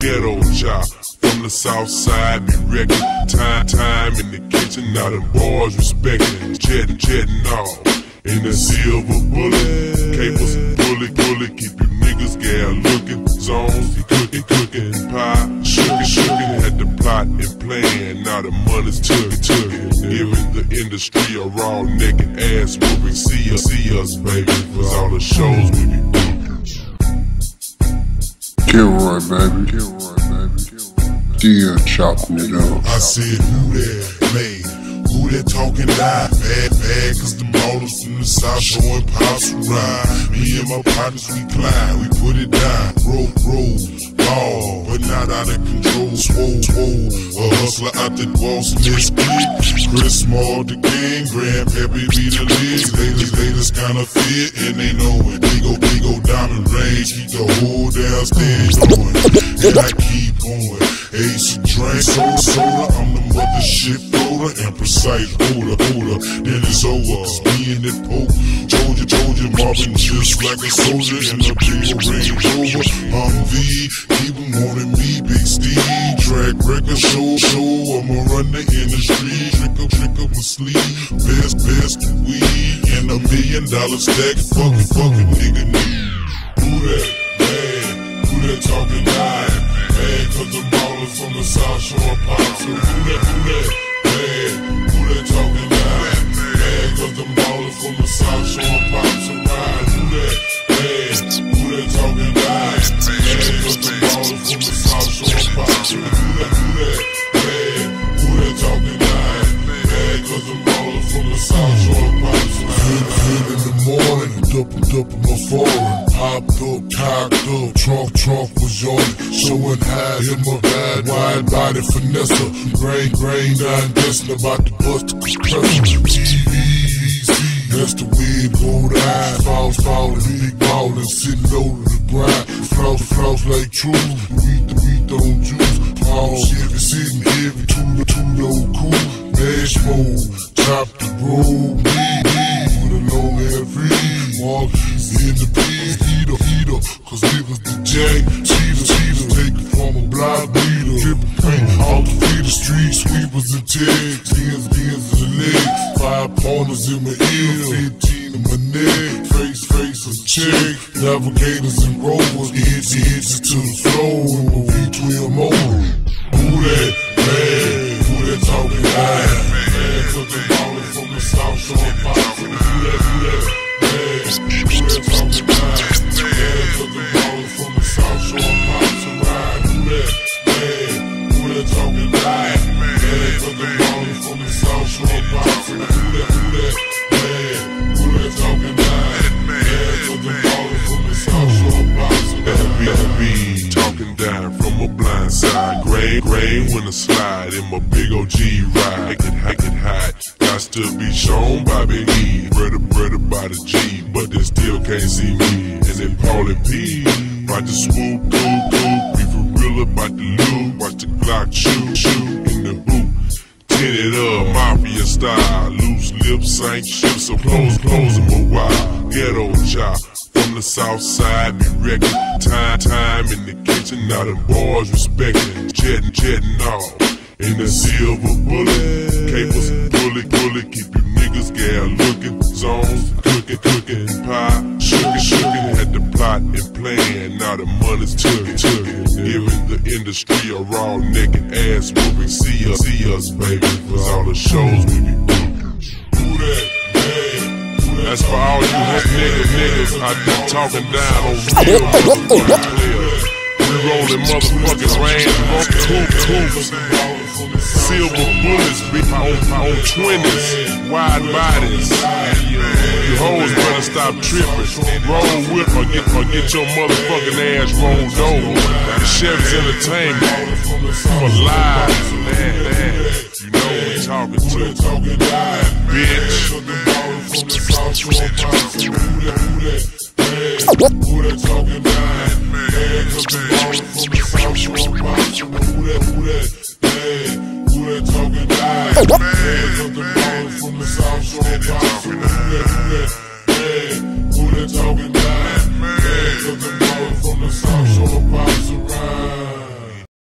Ghetto job from the south side, be wrecking time, time in the kitchen. Now them boys respecting, jetting, jetting off in the silver bullet. Capers, bullet, bullet, keep you niggas gal looking. Zones, be cooking, cooking, pie, sugar, sugar. Had the plot and plan, now the money's took, took. Giving the industry a raw naked ass whooping. See us, see us, baby, cause all the shows we be Killroy, baby. Killroy, baby. Still chopping it up. I said, who that, man? Who that talking loud? Bad, bad, cause the ballers from the south showing pops ride. Me and my partners, we climb, we put it down. Roll, roll, ball, but not out of control. Swole, swole, a hustler out the in this clique. Chris Small, the gang, Grand Pappi be the lead. Ladies, ladies kinda fit, and they know it. Go, diamond range, keep the whole damn stage going. And I keep going. Ace of drink, soda, soda, I'm the mothership floater and precise holder, holder. Then it's over, cause me and. Told you, told you, Marvin just like a soldier in a big Range Rover. Humvee, keep 'em wanting me, Big Steve. Track record, show, show, I'ma run the industry. Trick up, trick up my sleeve. Best, best weed a million dollar stack. Fuck, fuck a nigga, need. Who that? Man, who that talking loud? Man, cause the ballers from the South Shore pop. So who that, who that? Double, double my foreign. Hopped up, cocked up, trunk, trunk was on it. Showing highs in my bad, wide body finesse. Grain, grain, I'm guessing about the bust the compressor. TVZ, that's the way it go down. Falls, falling, big ballin', sitting low to the grind. Floss, floss like true. It from a block leader. Drippin' the street, sweepers and tags, skins, skins in the leg, five pointers in my ear, 15 in my neck, face, face, a check, navigators and rovers, edge, edges to the floor, in my V12 motor. Gray when I slide in my big OG ride, make it, make it hot, got to be shown by Big E, brother, brother by the G, but they still can't see me, and then Paulie P, about to swoop, cool, cool, be for real about the loot, watch the Glock shoot, shoot in the hoop. it up, mafia style, loose lips, ain't ships, so close, close in my wild. Ghetto chop from the south side, be wrecking time, time in the kitchen. Now them boys respecting, jetting, jetting off in the silver bullet. Capers, bullet, bullet, keep you niggas gal looking. Zones, cooking, cooking, pie, sugar, sugar. Had the plot and plan, now the money's took it, took it. Giving the industry a raw naked ass whooping. See us, see us, baby, cause all the shows we be That's for all you niggas, niggas I there talking down on real. We rolling motherfucking range, cool, cool. Silver bullets, own, my own twenties, wide bodies. You hoes better stop tripping. Roll with or get or get your motherfucking ass rolled over. The Chef's Entertainment for live, man, man. You know we talking to, bitch you on pause. Who that, who from the south, you on pause. Who that, who that, bad? Who that talking dying? Bags of the south, from the south, you on pause.